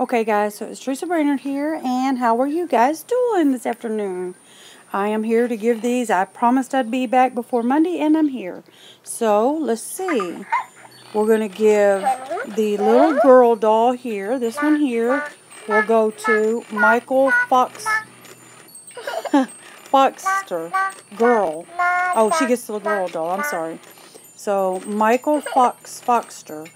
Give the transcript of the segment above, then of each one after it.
Okay, guys, so it's Theresa Brainard here, and how are you guys doing this afternoon? I am here to give these. I promised I'd be back before Monday, and I'm here. So, let's see. We're going to give the little girl doll here, this one here, will go to Michael Fox, Foxter, girl. Oh, she gets the girl doll, I'm sorry. So, Michael Fox, Foxter.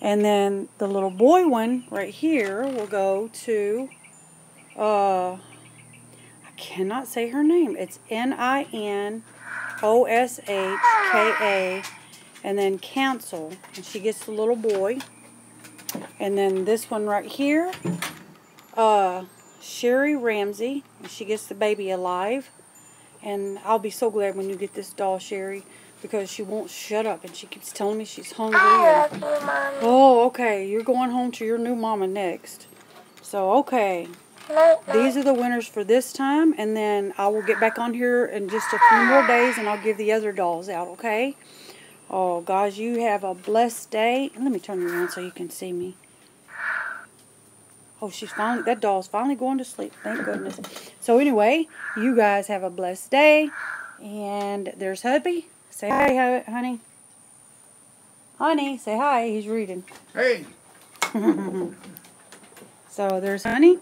And then the little boy one right here will go to, uh, I cannot say her name. It's N-I-N-O-S-H-K-A, and then cancel. And she gets the little boy. And then this one right here, uh, Sherry Ramsey. And she gets the baby alive. And I'll be so glad when you get this doll, Sherry because she won't shut up and she keeps telling me she's hungry. And, oh, okay. You're going home to your new mama next. So, okay. These are the winners for this time, and then I will get back on here in just a few more days, and I'll give the other dolls out, okay? Oh, guys, you have a blessed day. Let me turn around so you can see me. Oh, she's finally, that doll's finally going to sleep. Thank goodness. So anyway, you guys have a blessed day. And there's hubby. Say hi, honey. Honey, say hi. He's reading. Hey. so there's honey.